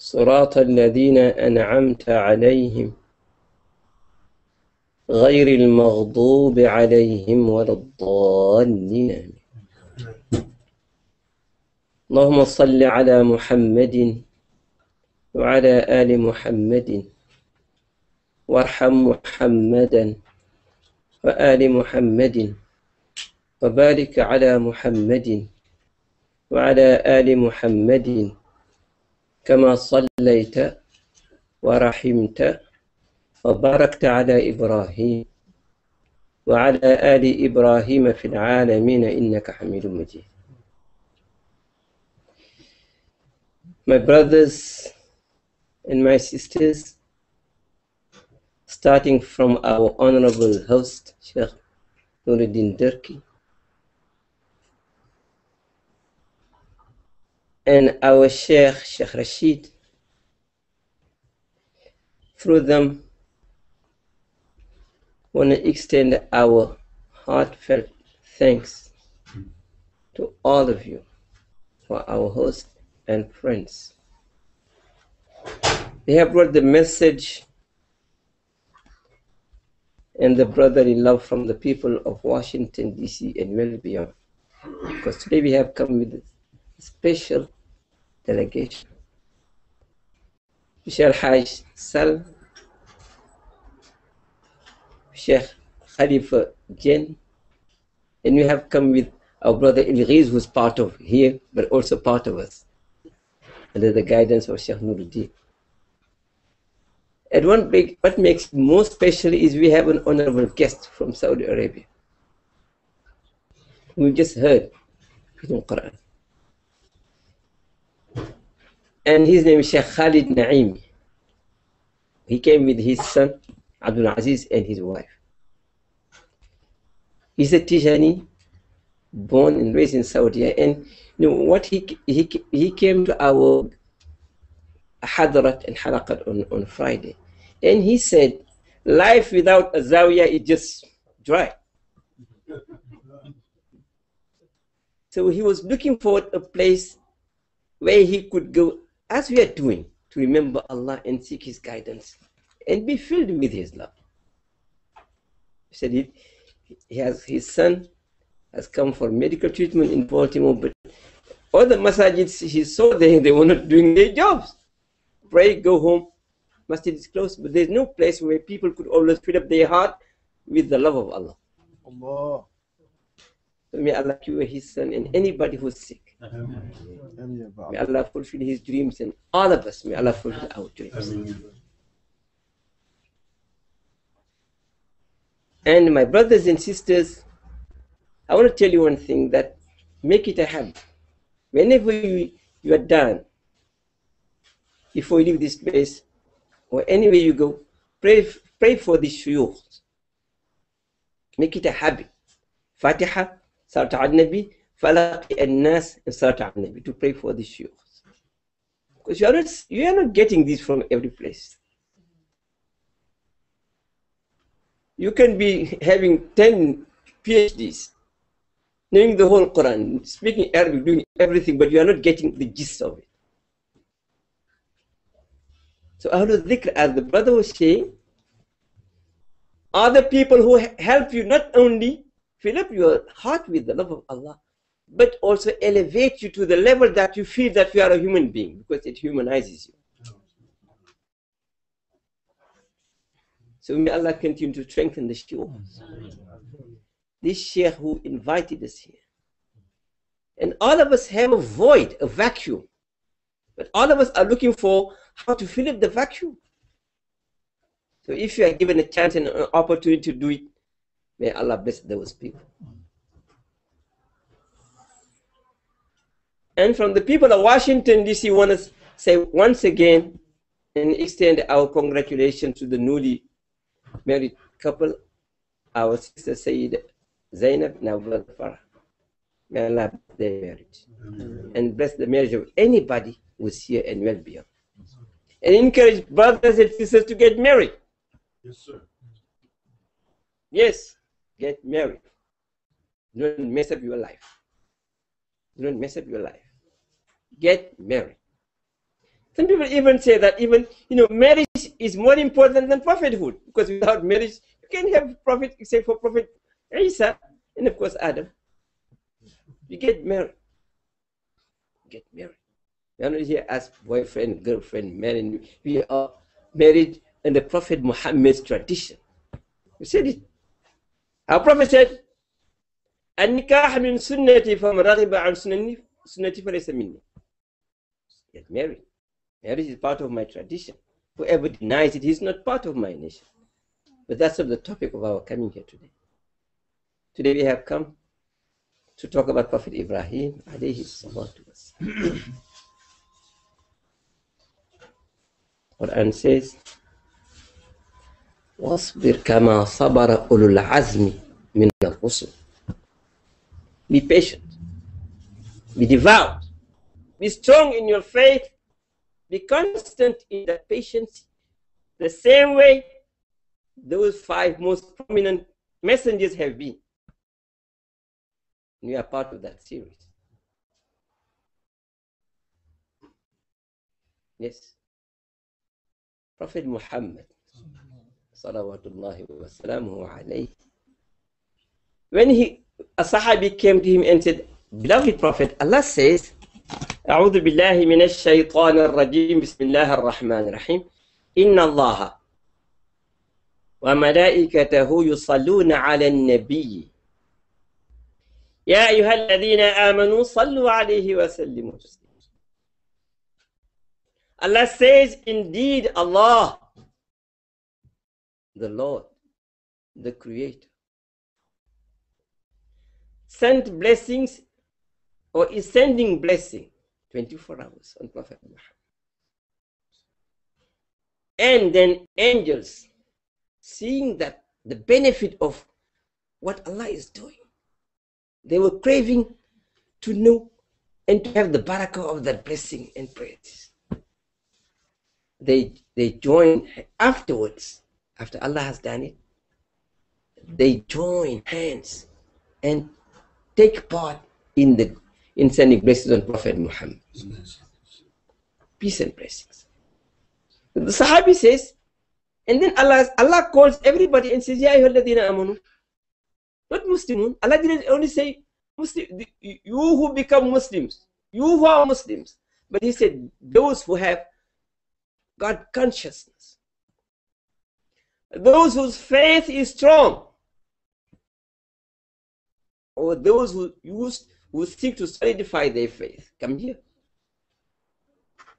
صراط الذين أنعمت عليهم غير المغضوب عليهم ولا الضالين. اللهم صل على محمد وعلى آل محمد. وارحم محمدا وآل محمد. وبارك على محمد وعلى آل محمد. كما صليت ورحمت وباركت على إبراهيم وعلى آل إبراهيم في العالمين إنك حميد مجيد My brothers and my sisters, starting from our honorable host, Sheikh Nuruddin Durki, and our Sheikh, Sheikh Rashid, through them, want to extend our heartfelt thanks to all of you for our host and friends. They have brought the message and the brotherly love from the people of Washington, D.C. and well beyond. Because today we have come with a special delegation. Sheikh Haj Sal, Sheikh Khalifa Jen, and we have come with our brother Ilghiz, who's part of here, but also part of us, under the guidance of Sheikh Nooruddeen. And one big, what makes more special is we have an honorable guest from Saudi Arabia. We just heard from the Quran. And his name is Sheikh Khalid Naimi. He came with his son, Abdul Aziz, and his wife. He's a Tijani, born and raised in Saudi. And you know what he he he came to our Hadrat and Halaqat on, on Friday. And he said, life without a Zawiya is just dry. So he was looking for a place where he could go, as we are doing, to remember Allah and seek His guidance and be filled with His love. He said he, he has his son has come for medical treatment in Baltimore, but all the masajids he saw there, they were not doing their jobs. Pray, go home. Masjid is closed, but there's no place where people could always fill up their heart with the love of Allah. Allah. So may Allah cure his son and anybody who's sick. May Allah fulfill his dreams and all of us, may Allah fulfill our dreams. And my brothers and sisters, I want to tell you one thing that make it a habit. Whenever you, you are done, before you leave this place, or anywhere you go, pray, pray for the shuyukh. Make it a habit. Fatiha, Salat al-Nabi, Falaq al-Nas, and Salat al-Nabi, to pray for the shuyukh. Because you are, not, you are not getting this from every place. You can be having 10 PhDs, knowing the whole Quran, speaking Arabic, doing everything, but you are not getting the gist of it. So Ahlul Dhikr, as the brother was saying, are the people who help you not only fill up your heart with the love of Allah, but also elevate you to the level that you feel that you are a human being, because it humanizes you. So may Allah continue to strengthen the stewards. This Sheikh who invited us here. And all of us have a void, a vacuum. But all of us are looking for how to fill up the vacuum. So if you are given a chance and an opportunity to do it, may Allah bless those people. And from the people of Washington, D.C., want to say once again, and extend our congratulations to the newly married couple, our sister Sayyid Zainab brother Farah. May Allah bless their marriage and bless the marriage of anybody who's here and well beyond. And encourage brothers and sisters to get married. Yes, sir. Yes, get married. Don't mess up your life. Don't mess up your life Get married. Some people even say that even you know marriage is more important than prophethood because without marriage you can't have prophet except for prophet Isa and of course Adam. You get married. Get married. We are not here as boyfriend, girlfriend, married. We are married in the Prophet Muhammad's tradition. We said it. Our Prophet said, النكاح من سنتي فمن رغب عن سنتي سنتي فليس مني. Get married. Marriage is part of my tradition. Whoever denies it, he's not part of my nation. But that's not the topic of our coming here today. Today we have come to talk about Prophet Ibrahim alayhi salatu wassalam. Quran says, واصبر كما صبر أولو العزم من الرسل. Be patient. Be devout. be strong in your faith. Be constant in that patience. The same way those five most prominent messengers have been. We are part of that series. Yes. Prophet Muhammad, salawatullahi wa salamuhu alayhi, when he, a Sahabi came to him and said, Beloved Prophet, Allah says, أعوذ بالله من الشيطان الرجيم. بسم الله الرحمن الرحيم. إن الله وملائكته يصلون على النبي. يا أيها الذين آمنوا صلوا عليه وسلموا Allah says, indeed Allah, the Lord, the Creator, sent blessings or is sending blessing 24 hours on Prophet Muhammad. And then angels, seeing that the benefit of what Allah is doing, they were craving to know and to have the barakah of that blessing and praise. They they join afterwards, after Allah has done it, they join hands and take part in the in sending blessings on Prophet Muhammad. Peace and blessings. The Sahabi says, and then Allah Allah calls everybody and says, Ya ayyuhalladhina amanu. Not Muslimun. Allah didn't only say Muslim, you who become Muslims, you who are Muslims. But he said, those who have God consciousness, those whose faith is strong, or those who use who seek to solidify their faith. Come here.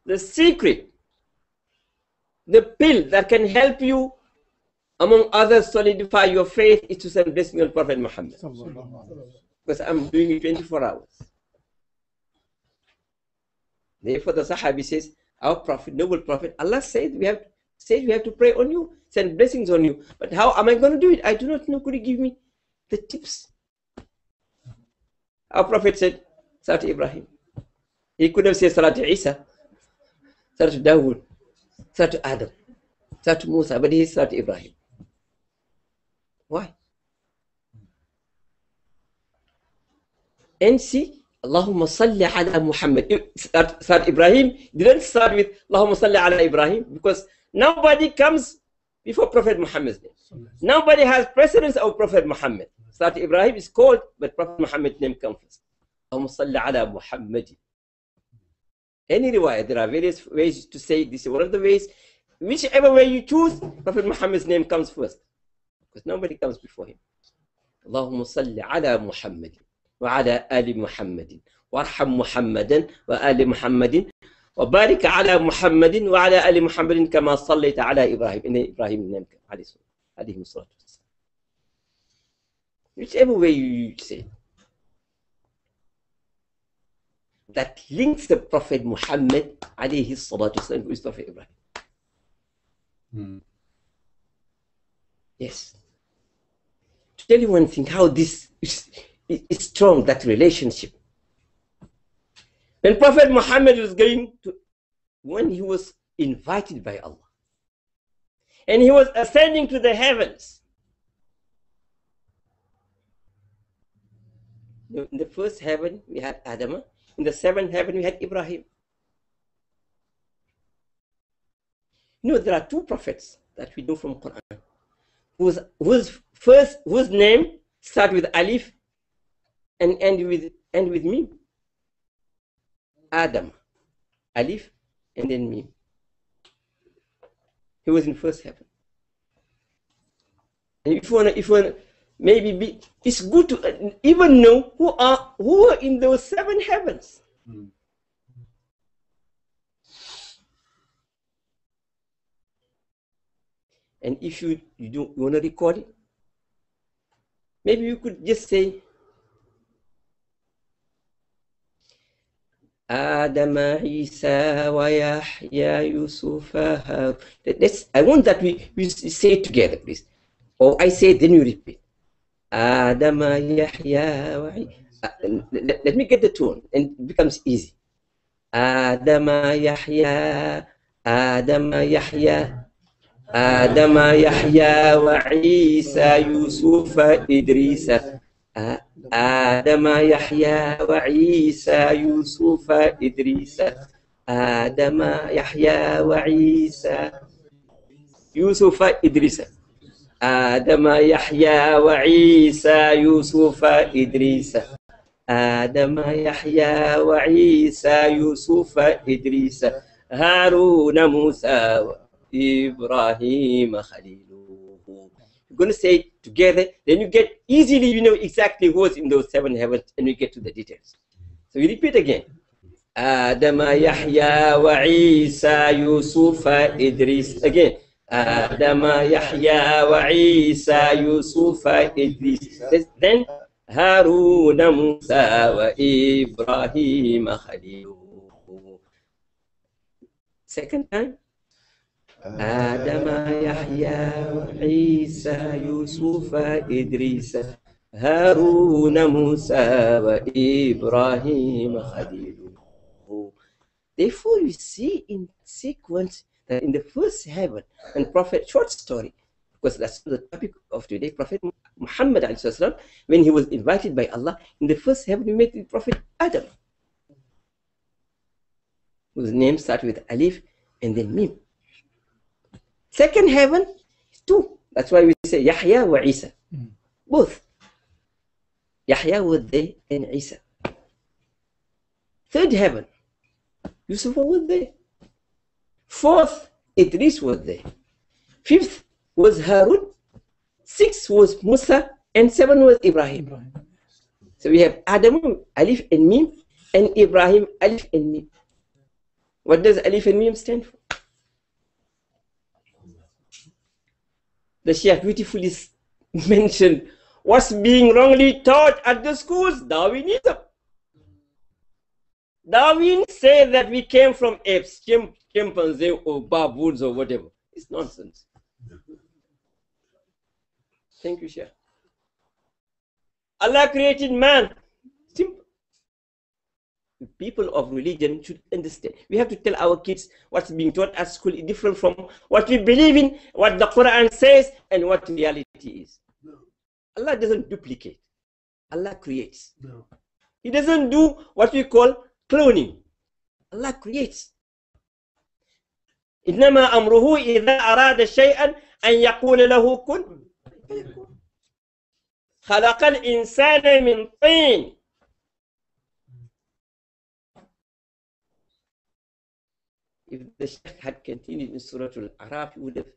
The secret, the pill that can help you, among others, solidify your faith is to send blessing on Prophet Muhammad. Because I'm doing it 24 hours. Therefore, the Sahabi says, Our Prophet, noble Prophet, Allah said we have said we have to pray on you, send blessings on you. But how am I going to do it? I do not know. Could you give me the tips? Our Prophet said, Salat Ibrahim. He could have said Salat Isa, Salat Dawood, Salat Adam, Salat Musa, but he Salat Ibrahim. Why? And see, Allahumma salli ala Muhammad. Salat Ibrahim didn't start with Allahumma salli ala Ibrahim because nobody comes before Prophet Muhammad's name. Nobody has precedence of Prophet Muhammad. Salat Ibrahim is called, but Prophet Muhammad's name comes first. Allahumma salli ala Muhammad. Any riwayah, there are various ways to say this. One of the ways, whichever way you choose, Prophet Muhammad's name comes first. Because nobody comes before him. Allahumma salli ala Muhammad. وعلى آل محمد وارحم محمدا وآل محمد وبارك على محمد وعلى آل محمد كما صليت على إبراهيم إن إبراهيم نام عليه عليه الصلاة والسلام whichever way you use it, that links the Prophet Muhammad alayhi salatu wasalam with Prophet Ibrahim. Hmm. Yes. To tell you one thing, how this is, is strong, that relationship. When Prophet Muhammad was going to, when he was invited by Allah, and he was ascending to the heavens, in the first heaven we had Adam, in the seventh heaven we had Ibrahim. You know, there are two prophets that we know from Quran, whose, whose first, whose name start with Alif and end with, end with Mim. Adam, Alif, and then Mim. He was in first heaven. And if you wanna, if you wanna, maybe be, it's good to uh, even know who are who are in those seven heavens. Mm. And if you, you don't want to record it, maybe you could just say, Adam, Isa, Yahya, Yusuf, uh, uh, That's, I want that we, we say it together, please. Or I say, then you repeat. آدم يحيى وعيسى. Let, me get the tone, and it becomes easy. آدم يحيى آدم يحيى آدم يحيى وعيسى يوسف إدريس آدم يحيى وعيسى يوسف إدريس آدم يحيى وعيسى يوسف إدريس آدم يحيى وعيسى يوسف إدريس آدم يحيى وعيسى يوسف إدريس هارون موسى وإبراهيم خليله You're going to say it together, then you get easily, you know exactly who's in those seven heavens, and we get to the details. So we repeat again. آدم يحيى وعيسى يوسف إدريس again آدم يحيى وعيسى يوسف إدريس. Then هارون موسى وإبراهيم خليله second time. آدم يحيى وعيسى يوسف إدريس هارون موسى وإبراهيم خليله Therefore, you see in sequence in the first heaven, and Prophet, short story, because that's the topic of today, Prophet Muhammad, والسلام, when he was invited by Allah, in the first heaven, we met the Prophet Adam, whose name starts with Alif and then Mim. Second heaven is two. That's why we say Yahya wa Isa. Both. Yahya was there and Isa. Third heaven, Yusuf was there. Fourth, Idris was there. Fifth was Harun. Sixth was Musa. And seven was Ibrahim. So we have Adam, Alif and Mim, and Ibrahim, Alif and Mim. What does Alif and Mim stand for? The Sheikh beautifully mentioned what's being wrongly taught at the schools, Darwinism. Darwin said that we came from apes, chimp, chimpanzee or baboons or whatever. It's nonsense. Thank you, Sheikh. Allah created man. Simple. People of religion should understand. We have to tell our kids what's being taught at school is different from what we believe in, what the Quran says, and what reality is. Allah doesn't duplicate. Allah creates. No. He doesn't do what we call cloning. Allah creates. إنما أمره إذا أراد شيئا أن يقول له كن. خلق الإنسان من طين If the Sheikh had continued in Surah Al-Araf, you would have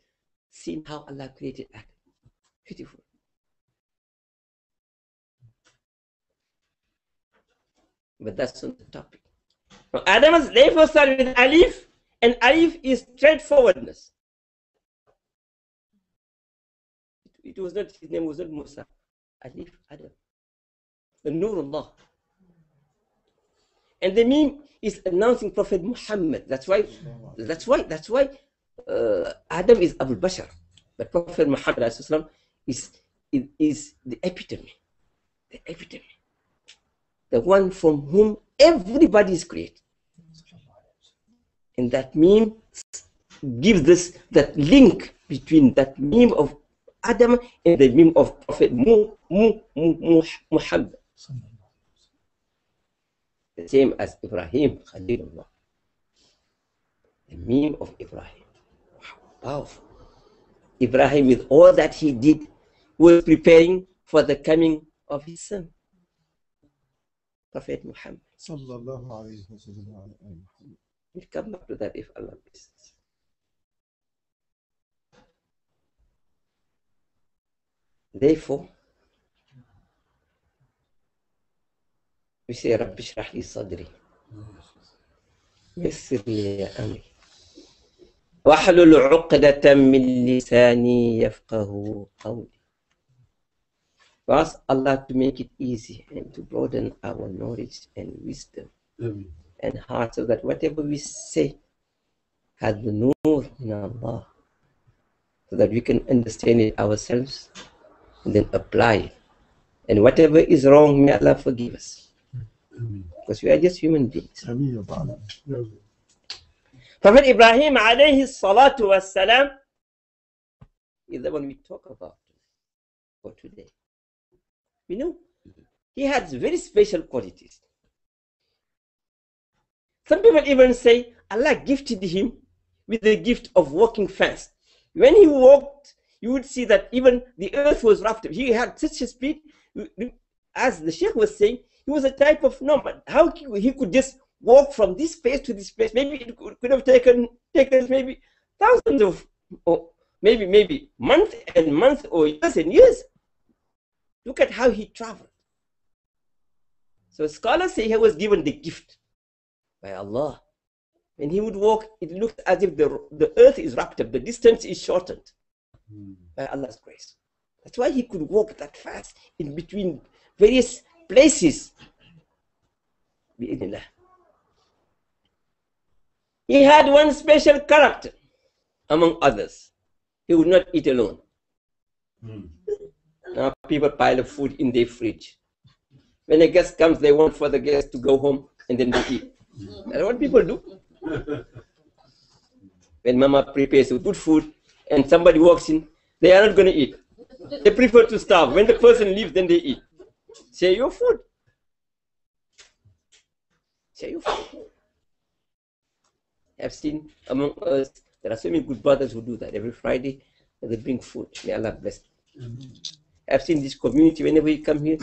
seen how Allah created Adam. Beautiful. But that's not the topic. Adam is therefore started with Alif, and Alif is straightforwardness. It was not, his name was not Musa. Alif Adam. The Nurullah. And the Mim is announcing Prophet Muhammad. That's why, that's why, that's why uh, Adam is Abu Bashar, but Prophet Muhammad is, is, is the epitome, the epitome, the one from whom everybody is created. And that Mim gives us that link between that Mim of Adam and the Mim of Prophet Muhammad. The same as Ibrahim Khalilullah. The Mim of Ibrahim. Powerful. Ibrahim, with all that he did, was preparing for the coming of his son, Prophet Muhammad. We'll come back to that if Allah blesses. Therefore, we say, رب اشرح لي صدري يسر لي أمري واحلل عقدة من لساني يفقه قولي ask Allah to make it easy and to broaden our knowledge and wisdom Amen. And heart so that whatever we say has the nur in Allah so that we can understand it ourselves and then apply it. And whatever is wrong, may Allah forgive us. Because we are just human beings. Prophet Ibrahim alayhi salatu was salam is the one we talk about for today. You know, he has very special qualities. Some people even say Allah gifted him with the gift of walking fast. When he walked, you would see that even the earth was roughed. He had such a speed, as the Sheikh was saying, he was a type of nomad. How he could just walk from this place to this place? Maybe it could have taken taken maybe thousands of, or maybe maybe months and months or years and years. Look at how he traveled. So scholars say he was given the gift by Allah. When he would walk, it looked as if the, the earth is wrapped up, the distance is shortened mm. by Allah's grace. That's why he could walk that fast in between various places. He had one special character among others. He would not eat alone. Mm. Now people pile up food in their fridge. When a guest comes, they want for the guest to go home and then they eat. That's what people do. When mama prepares good food and somebody walks in, they are not going to eat. They prefer to starve. When the person leaves, then they eat. Share your food. Share your food. I've seen among us, there are so many good brothers who do that. Every Friday, they bring food. May Allah bless them. I've seen this community, whenever you come here,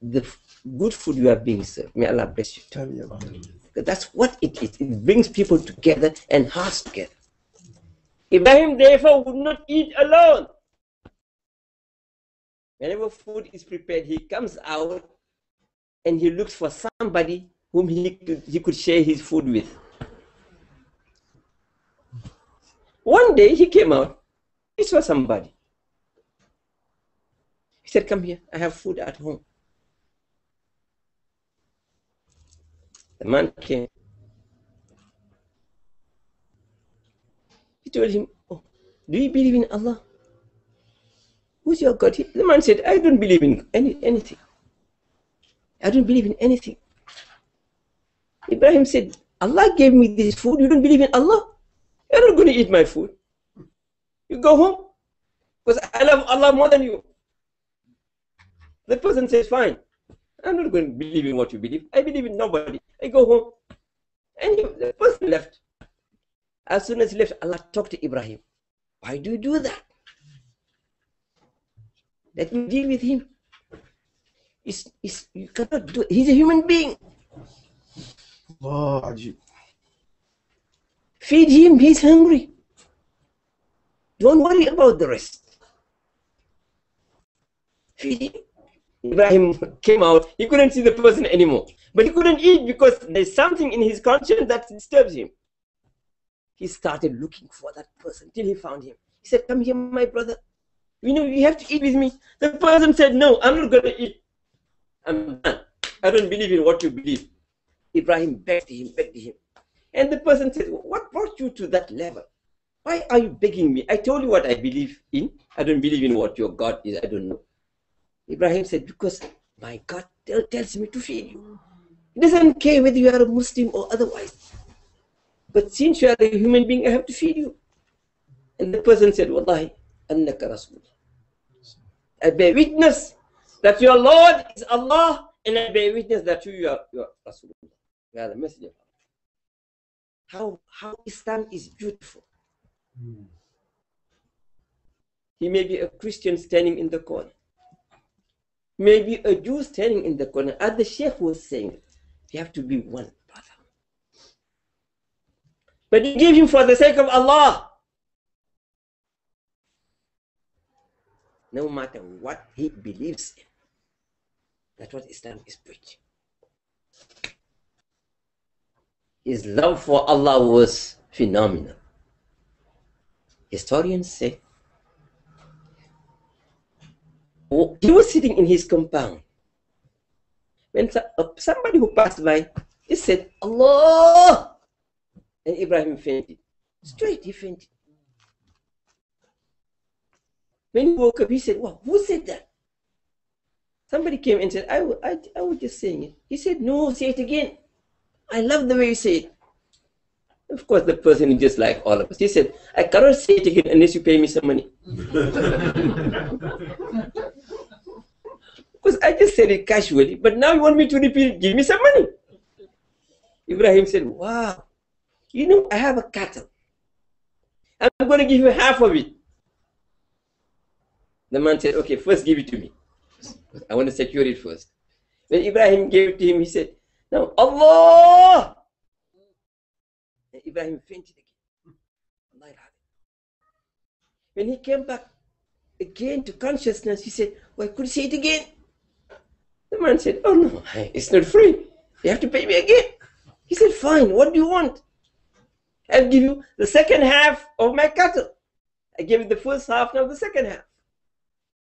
the good food you are being served. May Allah bless you. Tell me about it. That's what it is. It brings people together and hearts together. Ibrahim therefore would not eat alone. Whenever food is prepared, he comes out and he looks for somebody whom he could, he could share his food with. One day he came out, he saw somebody. He said, Come here, I have food at home. The man came. He told him, Oh, do you believe in Allah? Who's your God? He, The man said, I don't believe in any, anything. I don't believe in anything. Ibrahim said, Allah gave me this food. You don't believe in Allah? You're not going to eat my food. You go home. Because I love Allah more than you. The person says, Fine. I'm not going to believe in what you believe. I believe in nobody. I go home. And he, the person left. As soon as he left, Allah talked to Ibrahim. Why do you do that? Let me deal with him. It's, it's, you cannot do it. He's a human being. Oh, Feed him, he's hungry. Don't worry about the rest. Feed him. Ibrahim came out, he couldn't see the person anymore. But he couldn't eat because there's something in his conscience that disturbs him. He started looking for that person till he found him. He said, Come here, my brother. You know, you have to eat with me. The person said, No, I'm not going to eat. I'm done. I don't believe in what you believe. Ibrahim begged him, begged him. And the person said, What brought you to that level? Why are you begging me? I told you what I believe in. I don't believe in what your God is. I don't know. Ibrahim said, Because my God tells me to feed you. He doesn't care whether you are a Muslim or otherwise. But since you are a human being, I have to feed you. And the person said, Wallahi, annaka Rasul. I bear witness that your Lord is Allah, and I bear witness that you are, you are Rasulullah. You are the messenger how how Islam is beautiful. Mm. He may be a Christian standing in the corner, maybe a Jew standing in the corner. As the Sheikh was saying, you have to be one brother. But you give him for the sake of Allah. No matter what he believes in. That's what Islam is preaching. his love for Allah was phenomenal. Historians say he was sitting in his compound. When uh, somebody who passed by he said Allah! And Ibrahim fainted. Straight he fainted. When he woke up he said well who said that? Somebody came and said I, I, I was just saying it. He said no say it again. I love the way you say it. Of course, the person is just like all of us. He said, I cannot say it again unless you pay me some money. because I just said it casually, but now you want me to repeat, give me some money. Ibrahim said, Wow, you know, I have a cattle. I'm going to give you half of it. The man said, Okay, first give it to me. I want to secure it first. When Ibrahim gave it to him, he said, now, Allah! And Ibrahim fainted again. When he came back again to consciousness, he said, Why could you say it again? The man said, Oh no, it's not free. You have to pay me again. He said, Fine, what do you want? I'll give you the second half of my cattle. I gave you the first half, now the second half.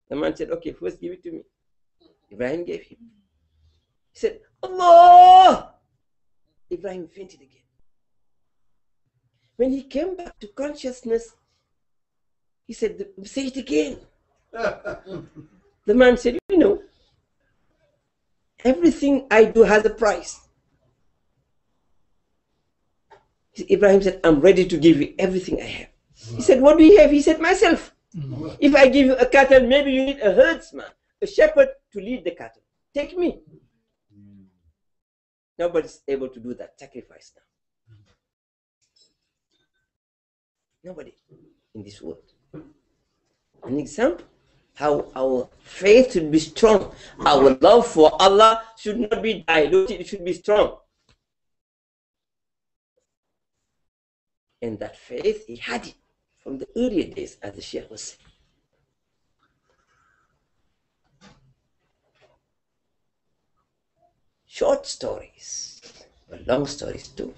The man said, Okay, first give it to me. Ibrahim gave him. He said, Allah! Ibrahim fainted again. When he came back to consciousness, he said, Say it again. the man said, everything I do has a price. Ibrahim said, I'm ready to give you everything I have. He said, What do you have? He said, Myself. If I give you a cattle, maybe you need a herdsman, a shepherd to lead the cattle. Take me. Nobody's able to do that sacrifice now. Nobody in this world. An example how our faith should be strong. Our love for Allah should not be diluted, it should be strong. And that faith, he had it from the earlier days, as the Sheikh was saying. short stories, but long stories too.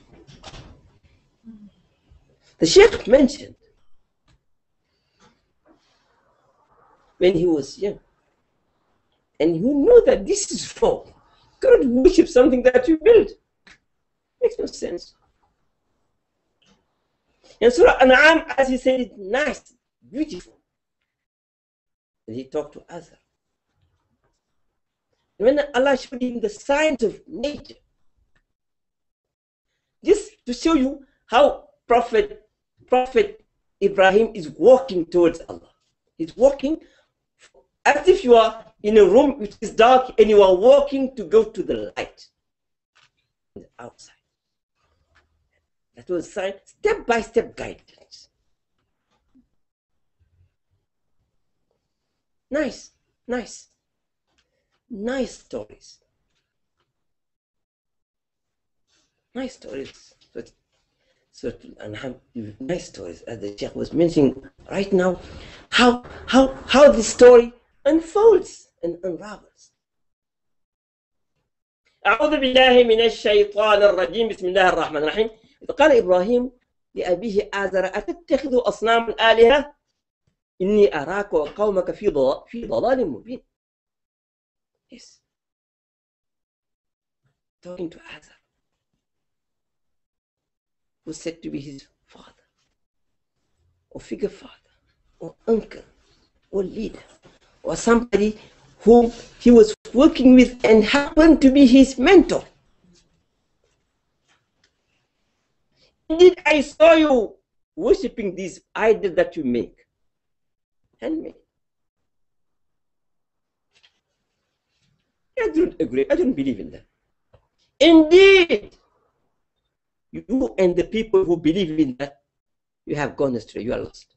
The Sheikh mentioned when he was young, and you know that this is for God worship something that you built. Makes no sense. And Surah An'am, as he said, it's nice, beautiful. And he talked to Azar. When Allah showed him the signs of nature, just to show you how Prophet Prophet Ibrahim is walking towards Allah. He's walking as if you are in a room which is dark and you are walking to go to the light outside. That was sign, step by step guidance. Nice, nice nice stories. Nice stories. So, and nice stories, as the Sheikh was mentioning right now, how how how the story unfolds and unravels. أعوذ بالله من الشيطان الرجيم. بسم الله الرحمن الرحيم. إذ قال إبراهيم لأبيه آزر أتتخذ أصنام الآلهة إني أراك وقومك في في ضلال مبين. Yes. Talking to Azar. was said to be his father, or figure father, or uncle, or leader, or somebody whom he was working with and happened to be his mentor. Indeed, I saw you worshipping these idols that you make. Handmade. I don't agree. I don't believe in that. Indeed, you and the people who believe in that, you have gone astray. You are lost.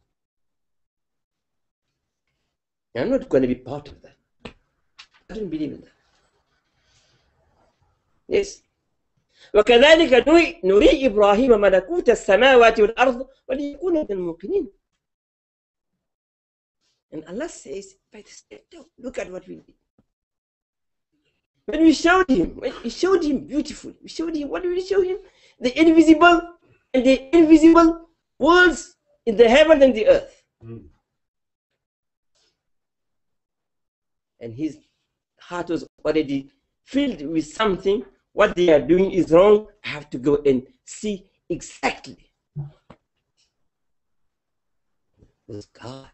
I'm not going to be part of that. I don't believe in that. Yes. وكذلك نري, نري إبراهيم ملكوت السماوات والأرض وليكون من الموقنين. And Allah says, by the step, look at what we did. When we showed him, when we showed him beautiful, we showed him, what did we show him? The invisible and the invisible worlds in the heaven and the earth. Mm. And his heart was already filled with something. What they are doing is wrong. I have to go and see exactly. Was God.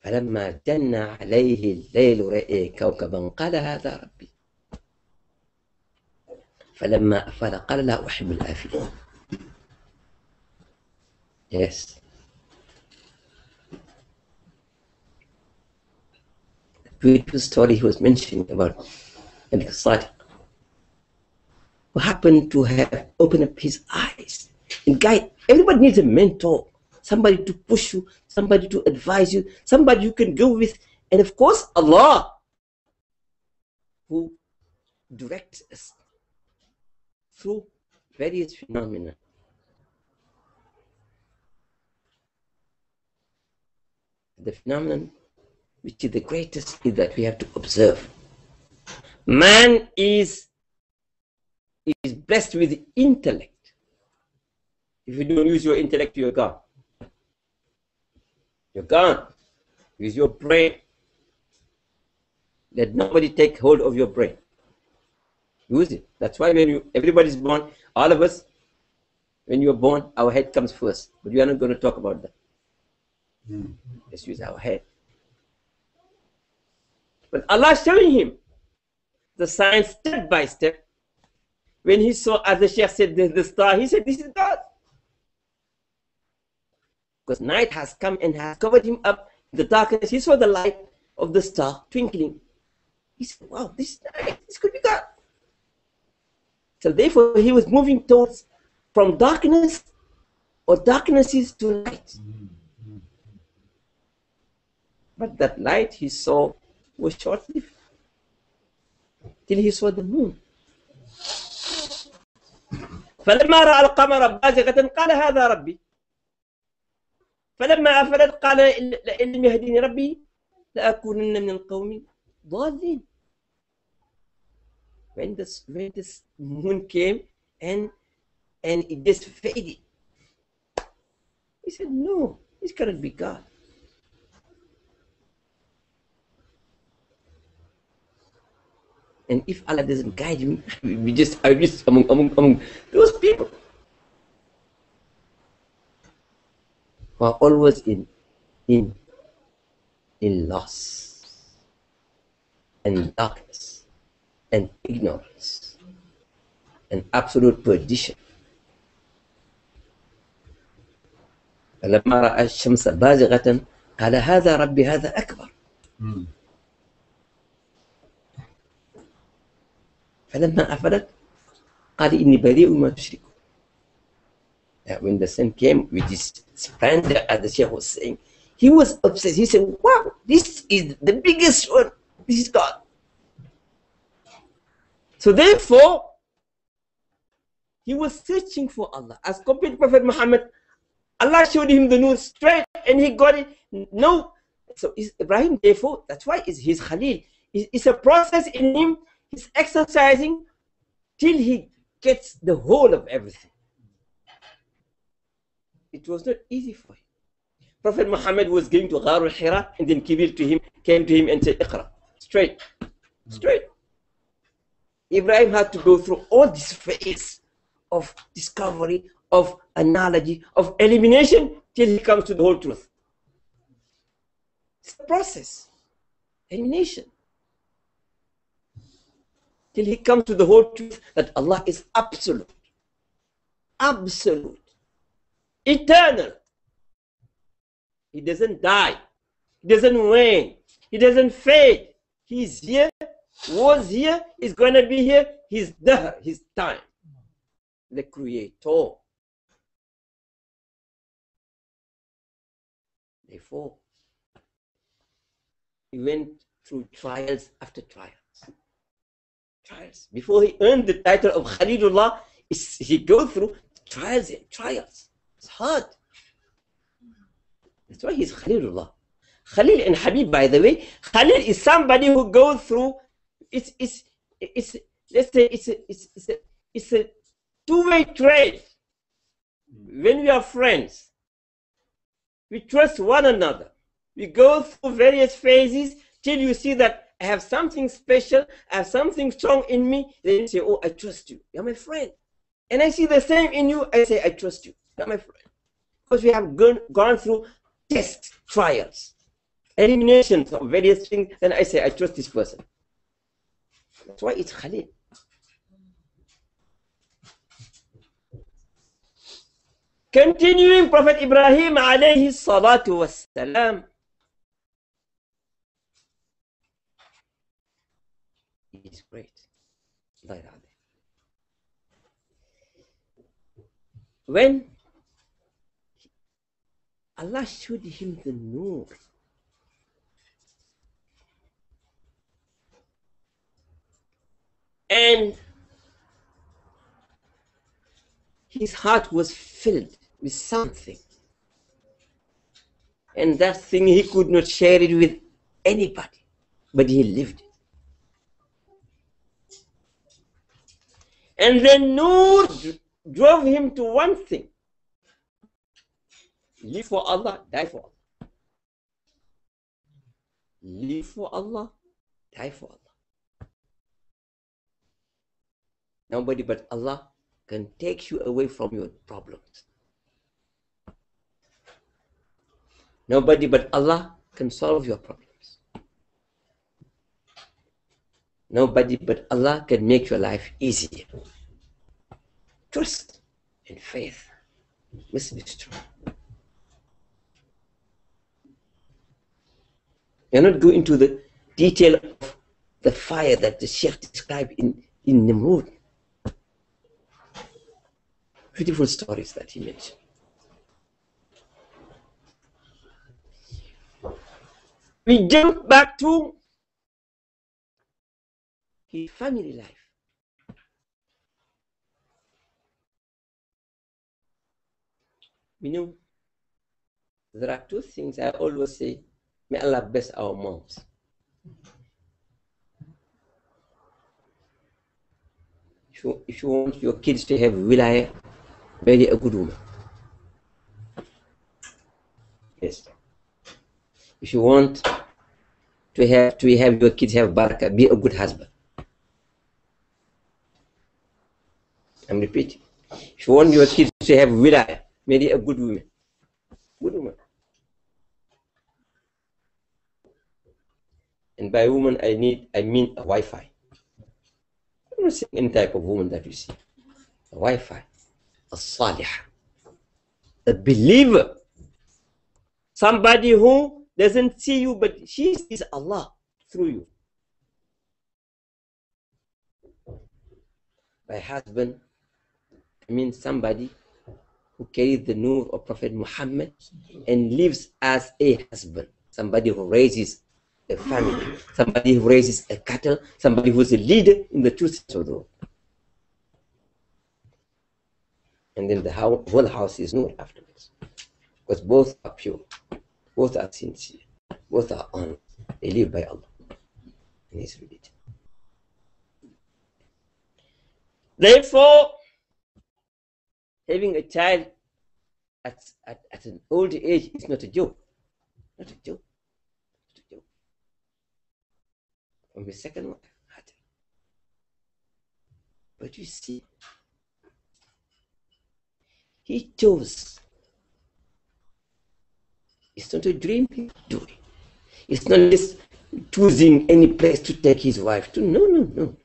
فلما جن عليه الليل رأي كوكبا قال هذا ربي فلما أفل قال لا أحب الآفلين Yes. The Beautiful story he was mentioning about Sadiq, who happened to have opened up his eyes and guide. Everybody needs a mentor, somebody to push you, somebody to advise you, somebody you can go with, and of course, Allah, who directs us through various phenomena. The phenomenon which is the greatest is that we have to observe. Man is, is blessed with intellect. If you don't use your intellect, you're gone. You're gone. Use your brain. Let nobody take hold of your brain. Use it. That's why when you everybody's born, all of us, when you're born, our head comes first. But we are not going to talk about that. Mm. Let's use our head. But Allah is showing him the signs step by step. When he saw, as the Sheikh said, the, the star, he said, This is God. Because night has come and has covered him up in the darkness. He saw the light of the star twinkling. He said, Wow, this is night. This could be God. So therefore, he was moving towards from darkness or darknesses to light. But that light he saw was short-lived till he saw the moon. فلما رأى القمر بازغة قال هذا ربي فلما أفلت قال إن لم يهديني ربي لأكونن من القوم ضالين when the, when the moon came and and it just faded he said no this cannot be God And if Allah doesn't guide you, we just are just among, among, among those people who are always in in in loss and darkness and ignorance and absolute perdition. فلما رأى الشمس بازغة قال هذا ربي هذا أكبر فلما أفلت قال إني بريء مما تشركون That when the sun came with this splendor, as the Sheikh was saying, he was obsessed. He said, Wow, this is the biggest one. This is God. So therefore, he was searching for Allah. As compared to Prophet Muhammad, Allah showed him the nur straight and he got it. No. So is Ibrahim, therefore, that's why is his Khalil. It's, it's a process in him. He's exercising till he gets the whole of everything. It was not easy for him. Prophet Muhammad was going to Ghar al-Hira and then Kibir to him came to him and said, Iqra, straight. Straight. Ibrahim had to go through all this phase of discovery, of analogy, of elimination till he comes to the whole truth. It's a process. Elimination. Till he comes to the whole truth that Allah is absolute. Absolute. Eternal. He doesn't die. He doesn't wane. He doesn't fade. He's here, was here, is going to be here. He's there, his time. The Creator. Therefore, he went through trials after trials. Trials. Before he earned the title of Khalilullah, he go through trials and trials. It's hard. That's why he's Khalilullah. Khalil and Habib, by the way, Khalil is somebody who goes through. It's it's it's let's say it's a, it's a, it's a two-way trade. When we are friends, we trust one another. We go through various phases till you see that I have something special, I have something strong in me. Then you say, "Oh, I trust you. You're my friend." And I see the same in you. I say, "I trust you. You're my friend." Because we have gone, gone through tests, trials, eliminations of various things, then I say, I trust this person. That's why it's Khalil. Continuing Prophet Ibrahim alayhi salatu wassalam. He's great. When Allah showed him the nur. And his heart was filled with something. And that thing he could not share it with anybody, but he lived And then Nur drove him to one thing Live for Allah, die for Allah. Live for Allah, die for Allah. Nobody but Allah can take you away from your problems. Nobody but Allah can solve your problems. Nobody but Allah can make your life easier. Trust and faith must be strong. Are not going into the detail of the fire that the Sheikh described in, in Nimrud. Beautiful stories that he mentioned. We jump back to his family life. We know there are two things I always say May Allah bless our moms. If you, if you want your kids to have wilaya, marry a good woman. Yes. If you want to have to have your kids have barakah, be a good husband. I'm repeating. If you want your kids to have wilaya, marry a good woman. Good woman. And by woman, I need, I mean a Wi-Fi. I'm not saying any type of woman that you see. A Wi-Fi, a salih, a believer, somebody who doesn't see you, but she sees Allah through you. My husband, I mean somebody who carries the nur of Prophet Muhammad and lives as a husband, somebody who raises a family, somebody who raises a cattle, somebody who's a leader in the sense of the. And then the whole house is known afterwards. Because both are pure, both are sincere, both are honest. They live by Allah and His religion. Therefore, having a child at, at, at an old age is not a joke. Not a joke. Not a joke. From his second Hajar. But you see, he chose. It's not a dream he's doing. It's not just choosing any place to take his wife to. No, no, no.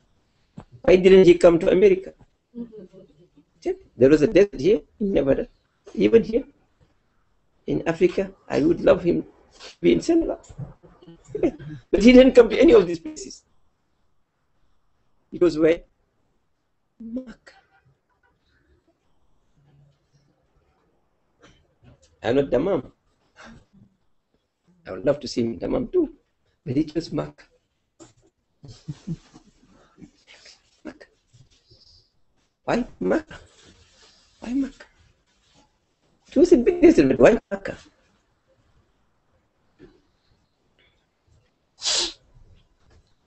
Why didn't he come to America? Mm-hmm. There was a desert here in Nevada, even here in Africa. I would love him to be in Senegal. but he didn't come to any of these places. He goes where? Makkah. I'm not Damam. I would love to see him Damam too. But he chose. Makkah. Why Makkah? Why Makkah? It a big but why?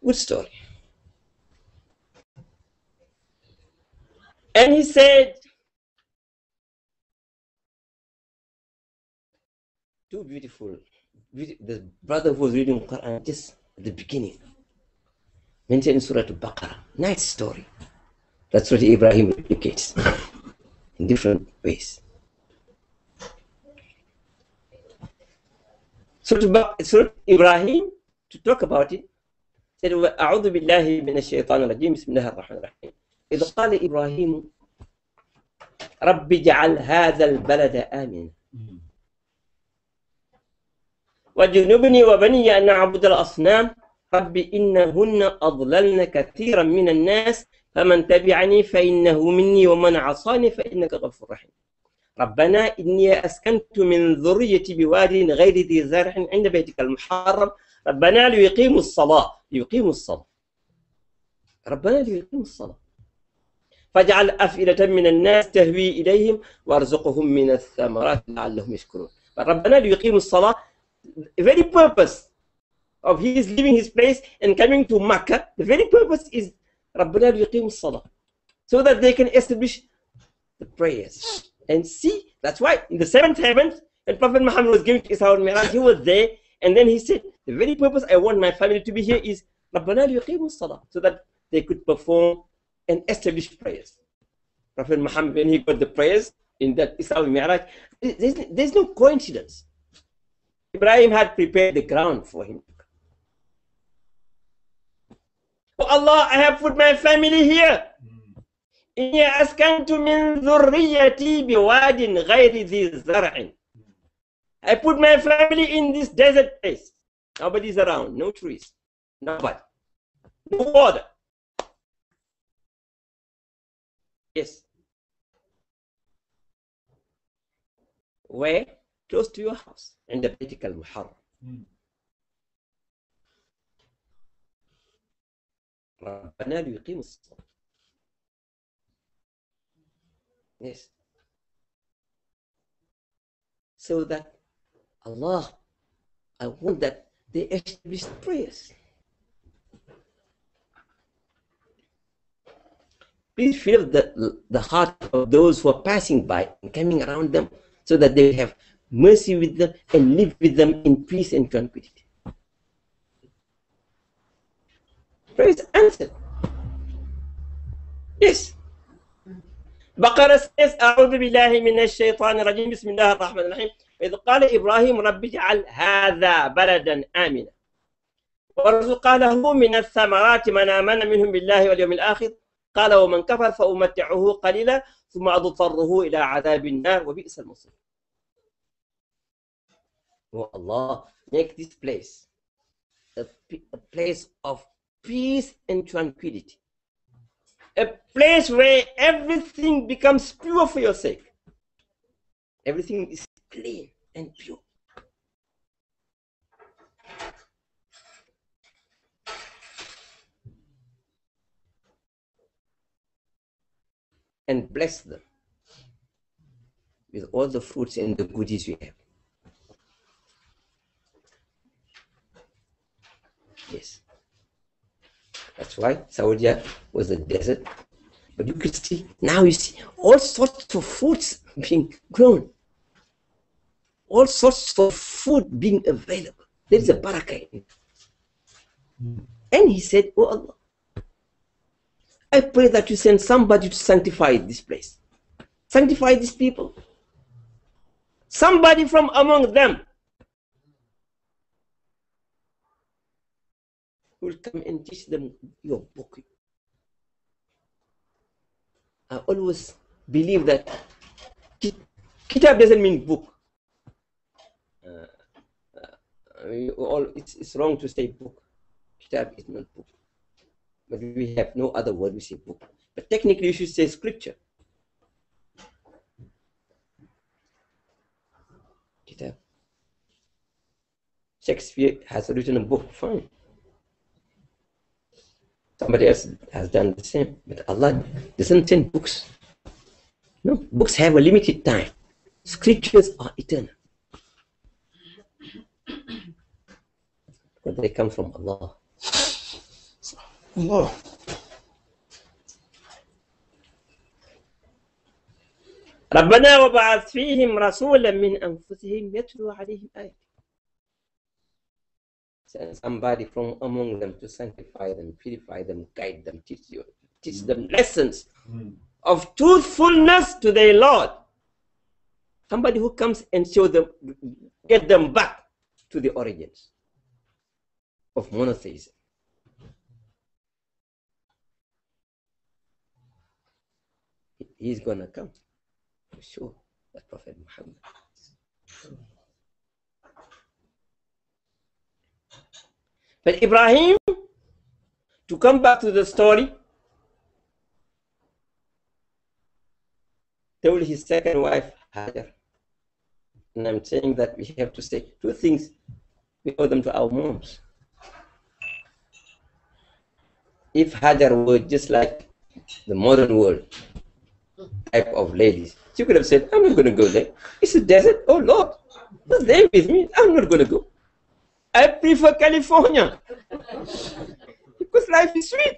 Good story. And he said, too beautiful, the brother who was reading Quran just at the beginning, mentioned Surah Al-Baqarah, nice story. That's what Ibrahim replicates in different ways. Surah, Ibrahim, to talk about it, said, أعوذ بالله من الشيطان الرجيم بسم الله الرحمن الرحيم إذ قال إبراهيم رب اجعل هذا البلد آمنا. وجنبني وبني أن نعبد الأصنام. رب إنهن أضللن كثيرا من الناس فمن تبعني فإنه مني ومن عصاني فإنك غفور رحيم. ربنا إني أسكنت من ذريتي بواد غير ذي زرع عند بيتك المحرم. ربنا ليقيموا الصلاة ليقيموا الصلاة. ربنا ليقيموا الصلاة. فاجعل أفئدة من الناس تهوي إليهم وارزقهم من الثمرات لعلهم يشكرون. ربنا ليقيموا الصلاة. The very purpose of his leaving his place and coming to Makkah the very purpose is ربنا ليقيموا الصلاة so that they can establish the prayers and see that's why in the seventh heaven when Prophet Muhammad was giving Isra al Miraj he was there and then he said the very purpose I want my family to be here is ربنا ليقيموا الصلاة so that they could perform and establish prayers Prophet Muhammad when he got the prayers in that Isra al Miraj there's, there's no coincidence Ibrahim had prepared the ground for him. Oh Allah, I have put my family here. إني أسكنت من ذريتي بواد غير ذي زرع. I put my family in this desert place. Nobody's around, no trees, nobody, no water. Yes. Where? Close to your house. عند بيتك المحرم. ربنا ليقيموا الصلاة. Yes. So that Allah, I want that they establish prayers. Please fill the, the heart of those who are passing by and coming around them so that they have mercy with them and live with them in peace and tranquility. Praise answered. Yes. بقرة says أعوذ بالله من الشيطان الرجيم بسم الله الرحمن الرحيم إذ قال إبراهيم رب اجعل هذا بلدا آمنا وارزق له من الثمرات من آمن منهم بالله واليوم الآخر. قال ومن كفر فأمتعه قليلا ثم أضطره إلى عذاب النار وبئس المصير. Oh Allah, make this place a, a place of peace and tranquility. A place where everything becomes pure for your sake. Everything is clean and pure. And bless them with all the fruits and the goodies you have. Yes. That's why Saudi was a desert. But you could see, now you see all sorts of foods being grown. All sorts of food being available. There is a barakah in it. And he said, Oh Allah, I pray that you send somebody to sanctify this place, sanctify these people. Somebody from among them will come and teach them your book. I always believe that kitab doesn't mean book. Uh, uh, all, it's, it's wrong to say book. Kitab is not book. But we have no other word, we say book. But technically, you should say scripture. Kitab. Shakespeare has written a book, fine. Somebody else has done the same. But Allah doesn't send books. No, books have a limited time. Scriptures are eternal. But they come from Allah. Allah. ربنا وبعث فيهم رسولا من أنفسهم يتلو عليهم آياتك Send somebody from among them to sanctify them, purify them, guide them, teach, you, teach them lessons hmm. of truthfulness to their Lord. Somebody who comes and show them, get them back to the origins of monotheism. He's gonna come for sure. That Prophet Muhammad. But Ibrahim, to come back to the story, told his second wife, Hajar. And I'm saying that we have to say two things. We owe them to our moms. If Hajar were just like the modern world type of ladies, she could have said, I'm not going to go there. It's a desert. Oh, Lord, what's there with me? I'm not going to go. I prefer California because life is sweet.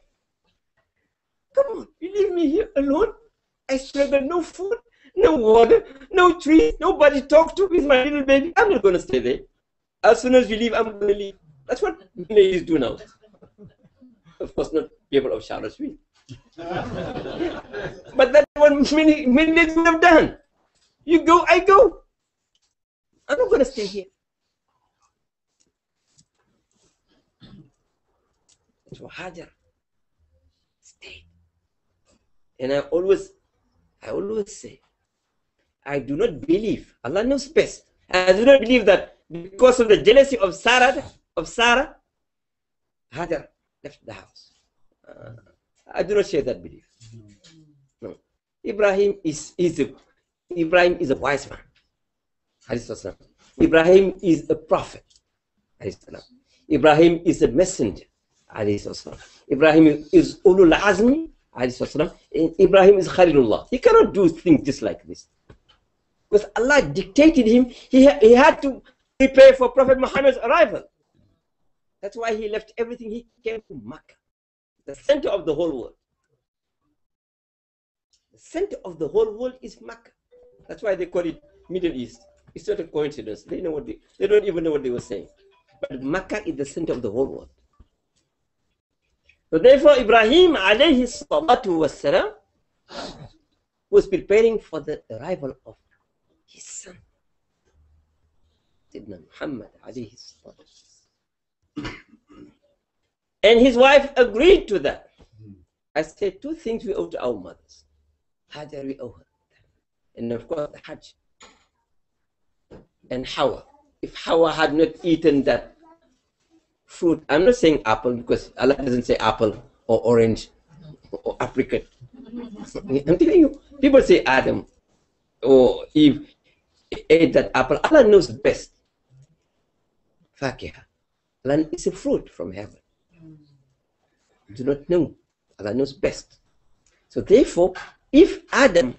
Come on, you leave me here alone. I struggle, no food, no water, no trees, nobody talk to with my little baby. I'm not going to stay there. As soon as you leave, I'm going to leave. That's what ladies do now. Of course, not people of Charlottesville. but that's what many, many ladies have done. You go, I go. I'm not going to stay here. So Hajar stayed. And I always, I always say, I do not believe, Allah knows best. I do not believe that because of the jealousy of Sarah, of Sarah, Hajar left the house. Uh, I do not share that belief. No. Ibrahim is, is a, Ibrahim is a wise man. Ibrahim is a prophet. Ibrahim is a messenger. Ibrahim is Ulul Azmi. Ibrahim is Khalilullah. He cannot do things just like this. Because Allah dictated him, he, he had to prepare for Prophet Muhammad's arrival. That's why he left everything. He came to Makkah, the center of the whole world. The center of the whole world is Makkah. That's why they call it Middle East. It's not a coincidence. They know what they, they don't even know what they were saying. But Makkah is the center of the whole world. So therefore, Ibrahim alayhi salatu wasalam was preparing for the arrival of his son, Ibn Muhammad alayhi salatu And his wife agreed to that. I said two things we owe to our mothers. Hajar we owe her. And of course, the Hajj. And Hawa. If Hawa had not eaten that fruit. I'm not saying apple because Allah doesn't say apple or orange or apricot. I'm telling you, people say Adam or Eve ate that apple. Allah knows best. Fakiha. Allah is a fruit from heaven. Do not know. Allah knows best. So therefore, if Adam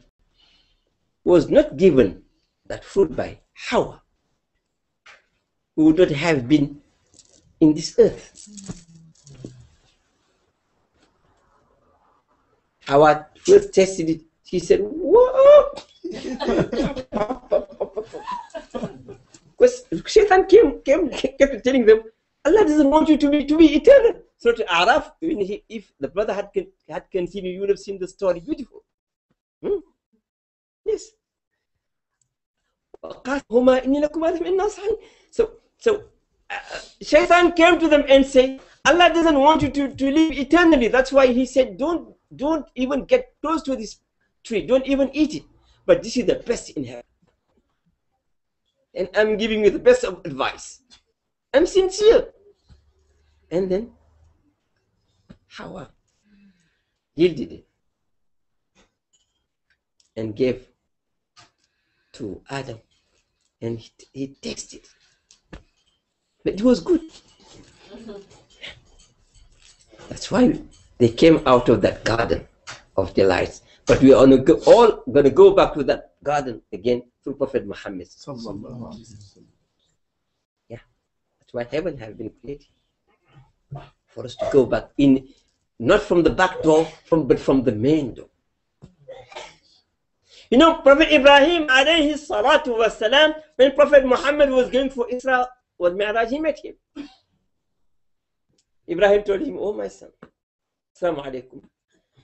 was not given that fruit by Hawa, we would not have been in this earth. Our wife tested it. He said, Whoa! because Shaitan came, came, kept telling them, Allah doesn't want you to be, to be eternal. So to Araf, when he, if the brother had, had continued, you would have seen the story. Beautiful. Hmm? Yes. So, so Shaitan came to them and said, Allah doesn't want you to, to live eternally. That's why he said, don't, don't even get close to this tree. Don't even eat it. But this is the best in heaven. And I'm giving you the best of advice. I'm sincere. And then Hawa yielded it and gave to Adam and he, he tasted. But it was good. That's why they came out of that garden of delights. But we are all going to go back to that garden again through Prophet Muhammad. Yeah, that's why heaven has been created for us to go back in, not from the back door, from but from the main door. You know, Prophet Ibrahim alayhi salatu wasalam, when Prophet Muhammad was going for Isra wal Mi'raj, he met him. Ibrahim told him, Oh my son, Assalamu alaikum.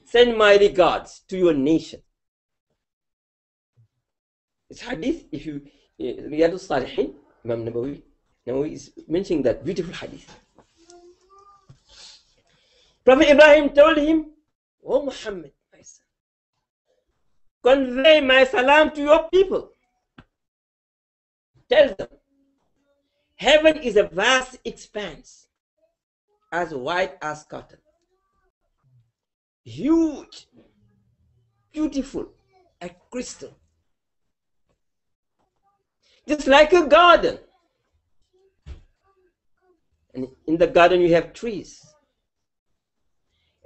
Send my regards to your nation. It's hadith, if you, eh, Riyadh al-Salihin, Imam Nawawi, Nawawi is mentioning that beautiful hadith. Prophet Ibrahim told him, Oh Muhammad, my son, convey my salam to your people. Tell them, heaven is a vast expanse, as white as cotton, huge, beautiful, a crystal, just like a garden. And in the garden, you have trees.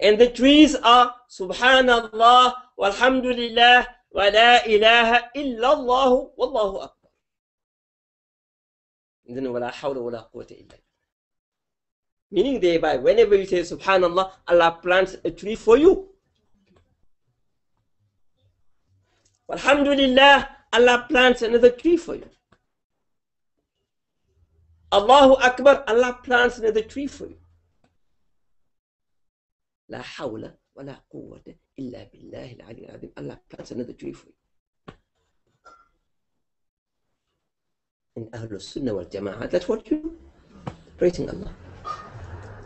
And the trees are Subhanallah, Walhamdulillah, wa la ilaha illallah, Wallahu Akbar. And then wala hawla wala quwwata illa Meaning thereby, whenever you say Subhanallah, Allah plants a tree for you. Alhamdulillah, Allah plants another tree for you. Allahu Akbar, Allah plants another tree for you. لا حول ولا قوة إلا بالله العلي العظيم Allah plants another tree for you. In Ahlul Sunnah wal Jama'ah, that's what you do. Praising Allah.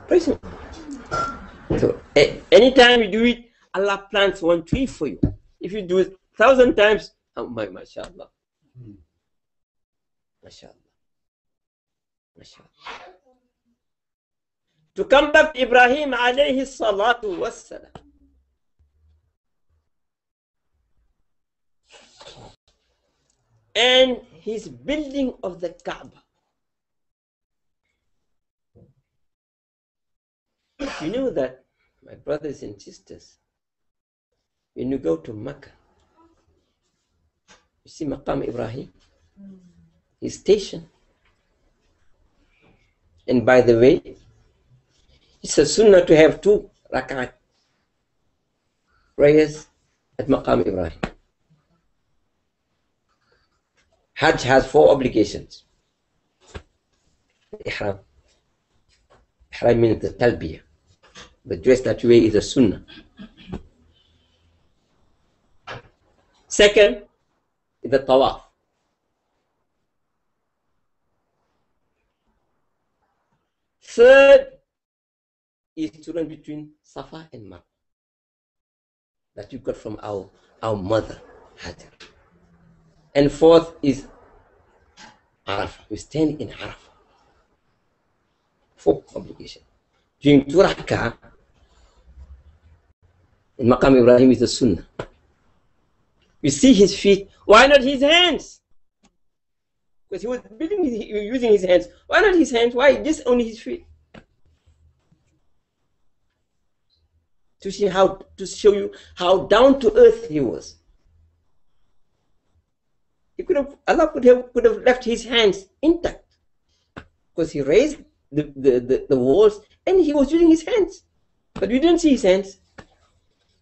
Praising Allah. So, eh, anytime you do it, Allah plants one tree for you. If you do it thousand times, oh my, mashallah. Mashallah. Mashallah. To come back to Ibrahim alayhi salatu wassalam. And his building of the Kaaba. You know that, my brothers and sisters, when you go to Mecca, you see Maqam Ibrahim, his station. And by the way, it's a sunnah to have two rakat prayers at Maqam Ibrahim. Hajj has four obligations. Ihram. Ihram means the talbiyah. The dress that you wear is a sunnah. Second is the tawaf. Third is to run between Safa and Marwa. That you got from our, our mother, Hajar. And fourth is Arafah. We stand in Arafah. Four obligation. During two rak'ah, in Maqam Ibrahim is the Sunnah. We see his feet. Why not his hands? Because he was building, using his hands. Why not his hands? Why just only his feet? To see how to show you how down to earth he was. He could have Allah could have could have left his hands intact because he raised the, the, the, the walls and he was using his hands. But we didn't see his hands.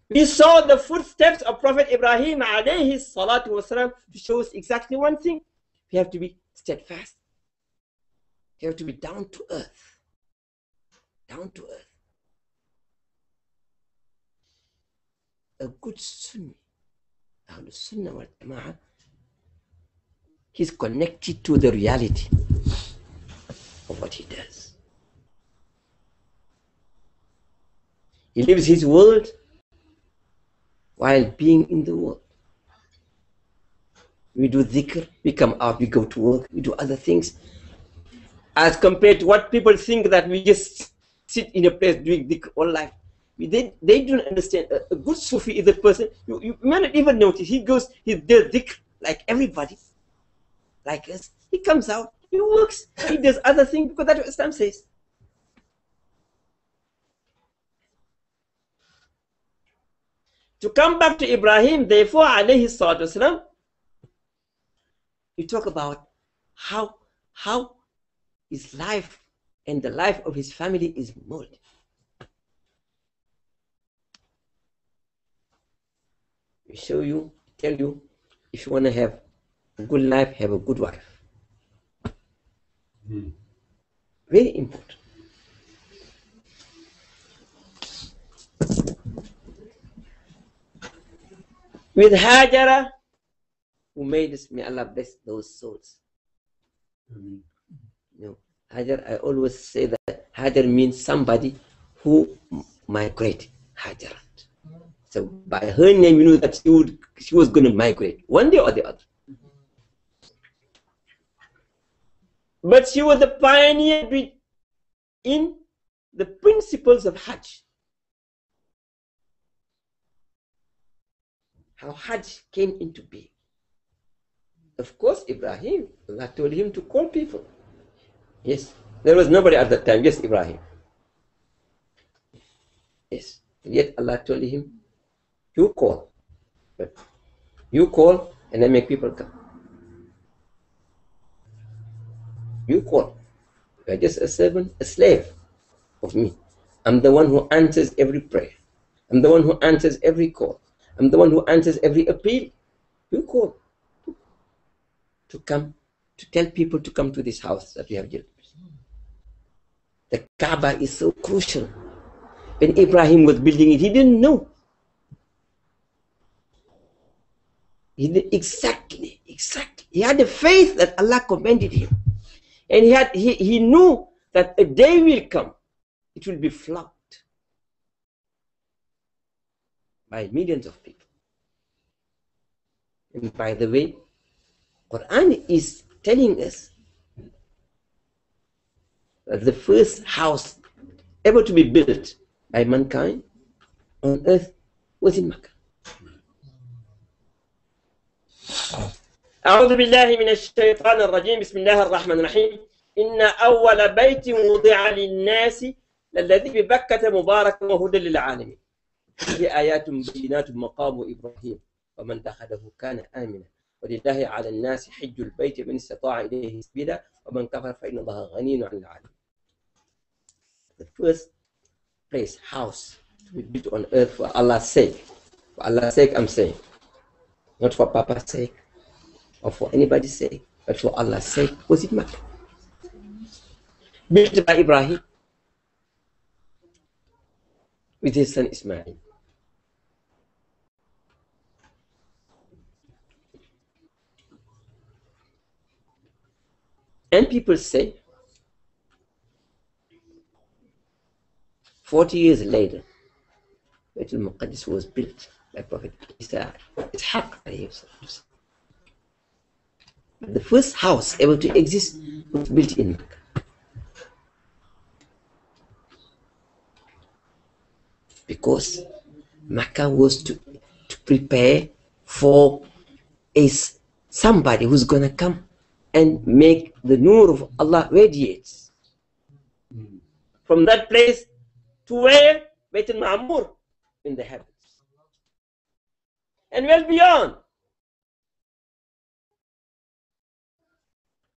We saw the footsteps of Prophet Ibrahim alayhi salatu wasalam to show us exactly one thing. We have to be steadfast. We have to be down to earth. Down to earth. A good Sunni, Ahlul Sunnah wal Jama'ah, he's connected to the reality of what he does. He lives his world while being in the world. We do dhikr, we come out, we go to work, we do other things. As compared to what people think that we just sit in a place doing dhikr all life. They, they don't understand. A, good Sufi is a person, you, you may not even notice. He goes, he does dhikr like everybody, like us. He comes out, he works, he does other things because that's what Islam says. To come back to Ibrahim, therefore, alayhi salatu you talk about how, how his life and the life of his family is molded. We show you, tell you, if you want to have good life, have a good wife. Mm. Very important. With Hajara, who made us, may Allah bless those souls. You know, Hajar, I always say that Hajar means somebody who migrate. Hajarat. So by her name, you know that she would she was going to migrate one day or the other. But she was a pioneer in the principles of Hajj. How Hajj came into being. Of course, Ibrahim, Allah told him to call people. Yes, there was nobody at that time. Yes, Ibrahim. Yes, and yet Allah told him, "You call, but you call, and then make people come. You call. You are just a servant, a slave of me. I'm the one who answers every prayer. I'm the one who answers every call. I'm the one who answers every appeal. You call to come to tell people to come to this house that we have built. The Kaaba is so crucial. When Ibrahim was building it, he didn't know. He did exactly, exactly. He had the faith that Allah commanded him. And he had he, he knew that a day will come, it will be flocked by millions of people. And by the way, Quran is telling us that the first house ever to be built by mankind on earth was in Mecca. أعوذ بالله من الشيطان الرجيم. بسم الله الرحمن الرحيم. إن أول بيت وضع للناس الذي ببكة مباركا وهدى للعالمين. فيه آيات بينات مقام إبراهيم. ومن دخله كان آمنا. ولله على الناس حج البيت من استطاع إليه سبيلا. ومن كفر فإن الله غني عن العالمين. The first place, house, to be built on earth for Allah's sake. For Allah's sake, I'm saying. Not for Papa's sake. Or for anybody's sake, but for Allah's sake, was it Makkah? Built by Ibrahim with his son Ismail. And people say, 40 years later, Baitul Muqaddis was built by Prophet Isa, Ishaq. The first house ever to exist was built in Mecca. Because Mecca was to, to prepare for a, somebody who's going to come and make the nur of Allah radiates Mm. from that place to where Bayt al-Ma'mur in the heavens and well beyond.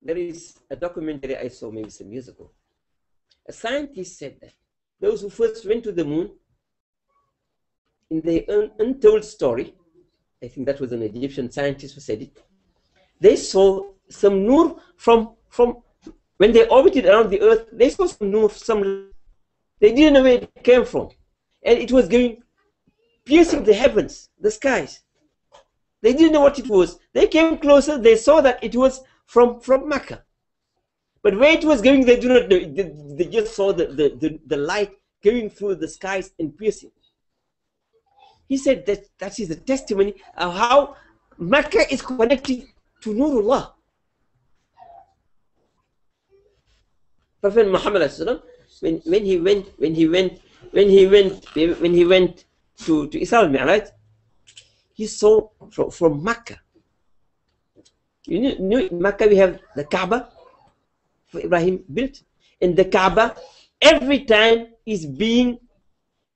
There is a documentary I saw maybe some years ago. A scientist said that those who first went to the moon, in their un- untold story, I think that was an Egyptian scientist who said it, they saw some nur from, from when they orbited around the earth, they saw some nur, some, they didn't know where it came from. And it was going piercing the heavens, the skies. They didn't know what it was. They came closer, they saw that it was from, from Mecca. But where it was going, they do not know. They, they just saw the, the, the, the light going through the skies and piercing. He said that that is a testimony of how Mecca is connected to Nurullah. Prophet Muhammad when, when he went when he went when he went when he went to, to Isra al-Mi'raj, he saw from, from Mecca. You know, in Mecca we have the Kaaba for Ibrahim built, and the Kaaba every time is being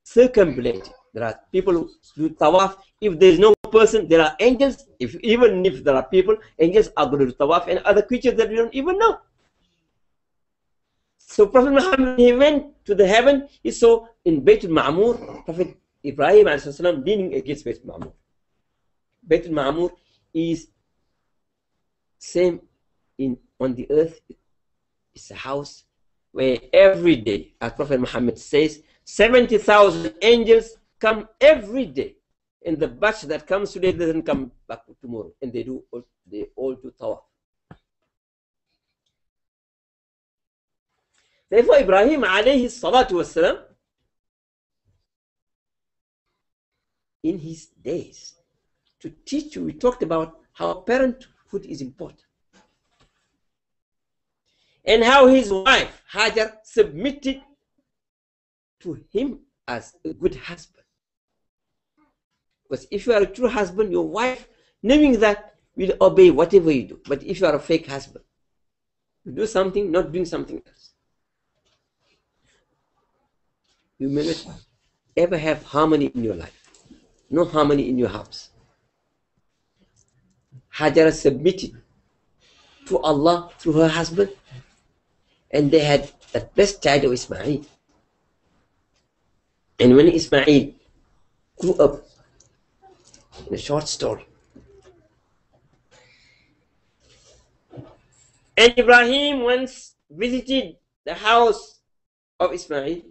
circumambulated. There are people who do tawaf. If there is no person, there are angels. If even if there are people, angels are going to do tawaf and other creatures that we don't even know. So Prophet Muhammad he went to the heaven. He saw in Baitul Ma'mur Prophet Ibrahim leaning against Baitul Ma'mur. Baitul Ma'mur is same in on the earth. is a house where every day, as Prophet Muhammad says, 70,000 angels come every day. And the batch that comes today doesn't come back tomorrow. And they do they all do tawaf. Therefore, Ibrahim alayhi salatu wasalam, in his days, to teach you, we talked about how parenthood is important. And how his wife, Hajar, submitted to him as a good husband. Because if you are a true husband, your wife, knowing that, will obey whatever you do. But if you are a fake husband, you do something, not doing something else. You may not ever have harmony in your life. No harmony in your house. Hajara submitted to Allah through her husband, and they had the best child of Ismail. And when Ismail grew up, in a short story, and Ibrahim once visited the house of Ismail,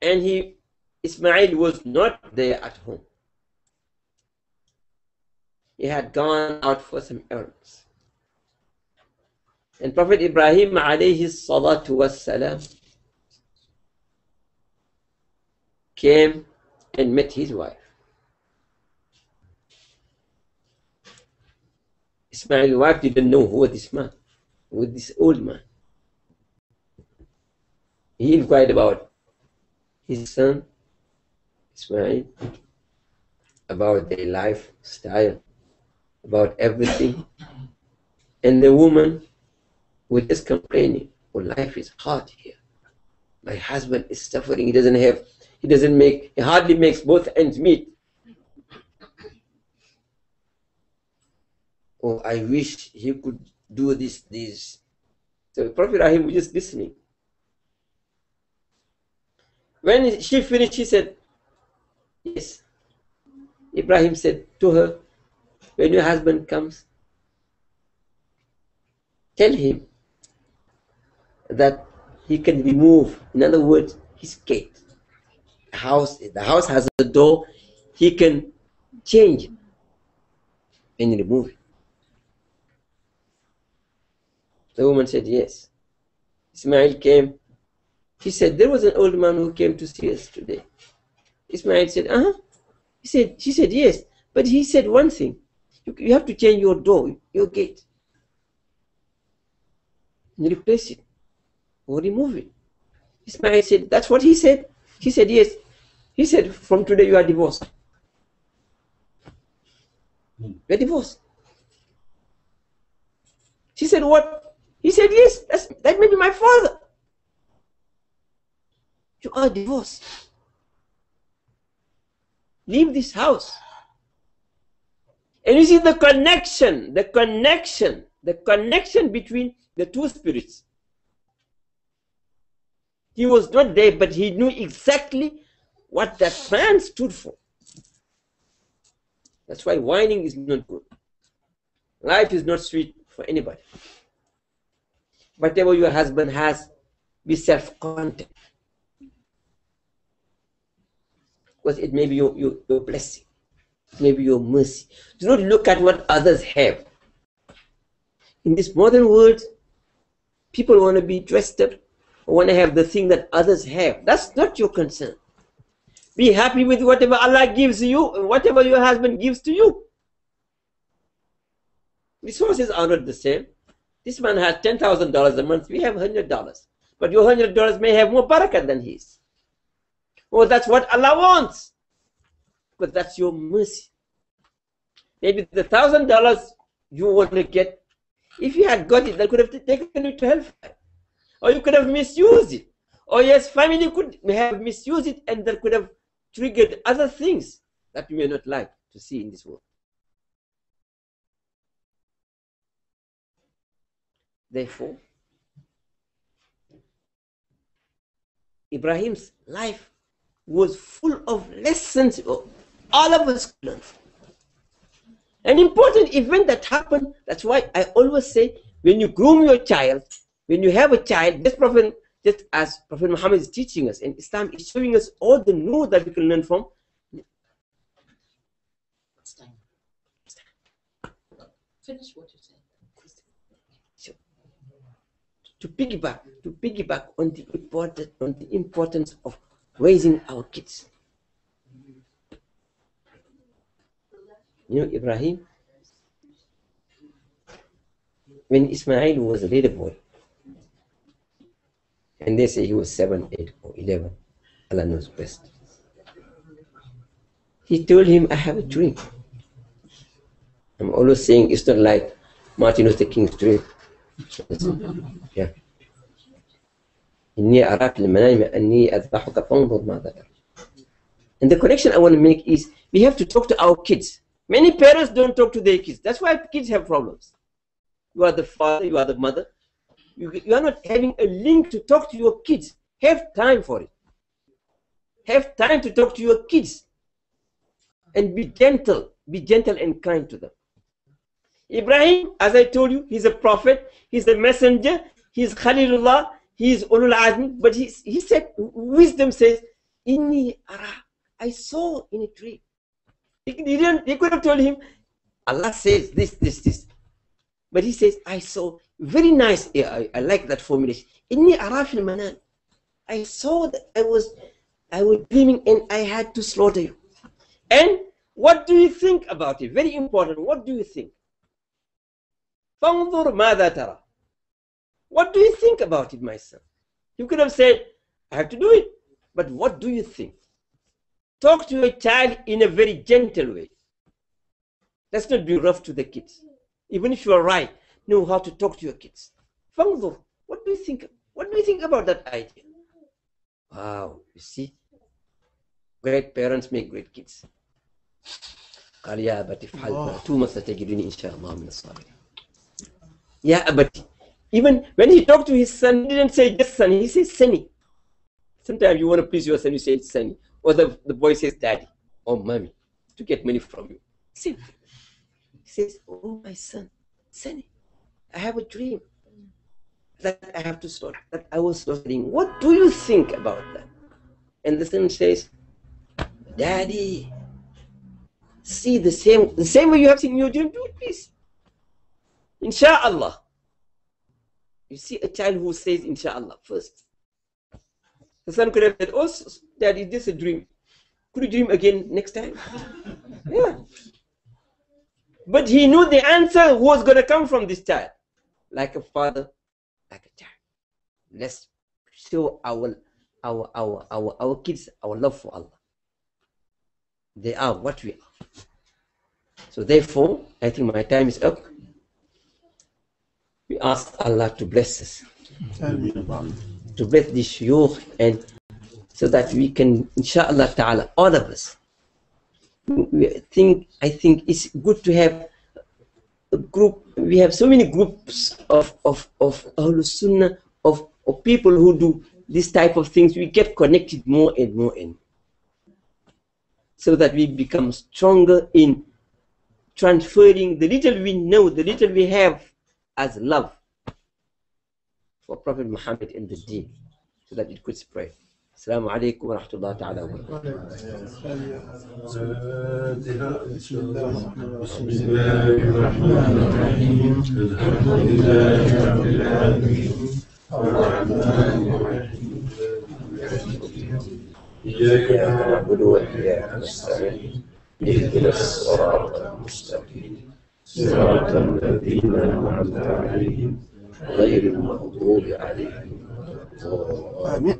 and he Ismail was not there at home. He had gone out for some errands. And Prophet Ibrahim alayhi salatu wassalam came and met his wife. Ismail's wife didn't know who this man, who this old man. He inquired about his son, Ismail, about their lifestyle, about everything. And the woman was just complaining, oh, life is hard here. My husband is suffering. He doesn't have, he doesn't make, he hardly makes both ends meet. Oh, I wish he could do this, this. So Prophet Ibrahim was just listening. When she finished, she said, Yes. Ibrahim said to her, When your husband comes, tell him that he can remove, in other words, his gate. The house, the house has a door, he can change and remove it. The woman said, Yes. Ismail came. He said, There was an old man who came to see us today. Ismail said, Uh huh. He said, She said, Yes. But he said one thing you, you have to change your door, your gate, and replace it or remove it. Ismail said, That's what he said. He said, Yes. He said, From today you are divorced. Hmm. You're divorced. She said, What? He said, Yes, that's, that may be my father. You are divorced. Leave this house. And you see the connection, the connection, the connection between the two spirits. He was not there, but he knew exactly what that man stood for. That's why whining is not good. Life is not sweet for anybody. Whatever your husband has, be self-content. Because it may be your, your, your blessing, it may be your mercy. Do not look at what others have. In this modern world, people want to be dressed up, want to have the thing that others have. That's not your concern. Be happy with whatever Allah gives you whatever your husband gives to you. Resources are not the same. This man has $10,000 a month, we have $100. But your $100 may have more barakah than his. Well, that's what Allah wants. But that's your mercy. Maybe the $1,000 you want to get, if you had got it, that could have taken you to hellfire. Or you could have misused it. Or yes, family could have misused it and that could have triggered other things that you may not like to see in this world. Therefore, Ibrahim's life was full of lessons oh, all of us learn from. An important event that happened, that's why I always say when you groom your child, when you have a child, this prophet, just as Prophet Muhammad is teaching us, and Islam is showing us all the new that we can learn from. Finish what you're saying to piggyback to piggyback on the important on the importance of raising our kids. You know, Ibrahim, when Ismail was a little boy, and they say he was seven, eight, or eleven, Allah knows best. He told him, I have a dream. I'm always saying it's not like Martin Luther King's dream yeah. إني أراك المنام أني أذبحك فانظر ماذا ترى. And the connection I want to make is we have to talk to our kids. Many parents don't talk to their kids. That's why kids have problems. You are the father, you are the mother. You, you are not having a link to talk to your kids. Have time for it. Have time to talk to your kids. And be gentle. Be gentle and kind to them. Ibrahim, as I told you, he's a prophet, he's a messenger, he's Khalilullah, he's Ulul Azmi, but he, he said, wisdom says, Inni ara, I saw in a tree. He, he, didn't, he could have told him, Allah says this, this, this. But he says, I saw, very nice, yeah, I, I like that formulation. Inni ara fil manan. I saw that I was, I was dreaming and I had to slaughter you. And what do you think about it? Very important. What do you think? فانظر ماذا ترى What do you think about it, my son? You could have said, I have to do it. But what do you think? Talk to your child in a very gentle way. Let's not be rough to the kids. Even if you are right, know how to talk to your kids. Fanzur, what do you think? What do you think about that idea? Wow, you see? Great parents make great kids. قال يا أبت افعل ما توما ستجدني إن شاء الله من الصابرين. يا even when he talked to his son, he didn't say just son, he said sonny. Sometimes you want to please your son, you say sonny. Or the, the boy says daddy or mommy to get money from you. See, he says, Oh, my son, Sunny, I have a dream that I have to start, that I was studying. What do you think about that? And the son says, Daddy, see the same the same way you have seen your dream, do it, please. Insha'Allah. You see a child who says Insha'Allah first. The son could have said, Oh, dad, is a dream? Could you dream again next time? yeah. But he knew the answer was going to come from this child. Like a father, like a child. Let's show our, our, our, our, our kids our love for Allah. They are what we are. So therefore, I think my time is up. We ask Allah to bless us, to bless the shuyukh, and so that we can, inshallah ta'ala, all of us, we think, I think it's good to have a group, we have so many groups of, of, of Ahlul Sunnah, of, of people who do this type of things, we get connected more and more and so that we become stronger in transferring the little we know, the little we have as love for Prophet Muhammad in the deen so that it could spread. السلام عليكم ورحمة الله تعالى وبركاته بسم الله الرحمن الرحيم الحمد لله رب العالمين الرحمن الرحيم إياك نعبد وإياك نستعين اهدنا الصراط المستقيم صراط الذين أنعمت عليهم غير المغضوب عليهم. آمين.